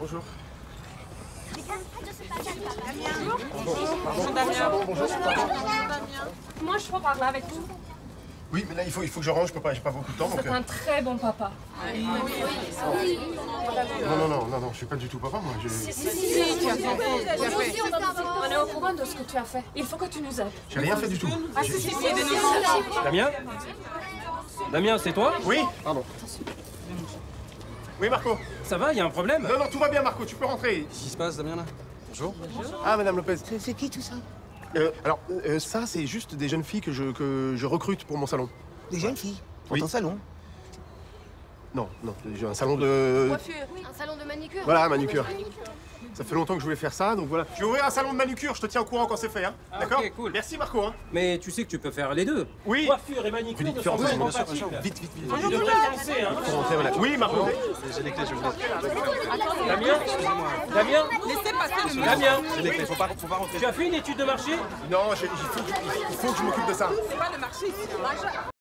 Bonjour. Bonjour Damien. bonjour. Moi, je peux parler avec vous. Oui, mais là, il faut, il faut que je range, je peux pas, j'ai pas beaucoup de temps. C'est euh, un très bon papa. Non, non, non, non, non, je suis pas du tout papa, moi. je- Si, si, si, tu as fait. On est au courant de ce que tu as fait. Il faut que tu nous aides. J'ai rien fait du tout. Ah, si, si, si, aidez-nous. Damien Damien, c'est toi Oui Pardon. Oui, Marco Ça va, il y a un problème Non, non, tout va bien, Marco, tu peux rentrer. Qu'est-ce qui se passe, Damien, là Bonjour. Ah, Madame Lopez. C'est qui tout ça Euh, alors, euh, ça, c'est juste des jeunes filles que je, que je recrute pour mon salon. Des jeunes filles Pour Oui. ton salon Non, non, j'ai un salon de... Un salon de manicure Voilà, manucure. Ça fait longtemps que je voulais faire ça, donc voilà. Je vais ouvrir un salon de manucure, je te tiens au courant quand c'est fait, hein Ah, D'accord ok, cool. Merci, Marco, hein Mais tu sais que tu peux faire les deux. Oui. Coiffure et bien sûr, compatibles. Vite, vite, vite. Devrais hein. Oui, Marco J'ai les clés, je vous laisse. Damien Damien Laissez passer le Damien J'ai les clés, faut pas, faut pas rentrer. Tu as fait une étude de marché? Non, il faut que, il faut que je m'occupe de ça. pas le marché ici.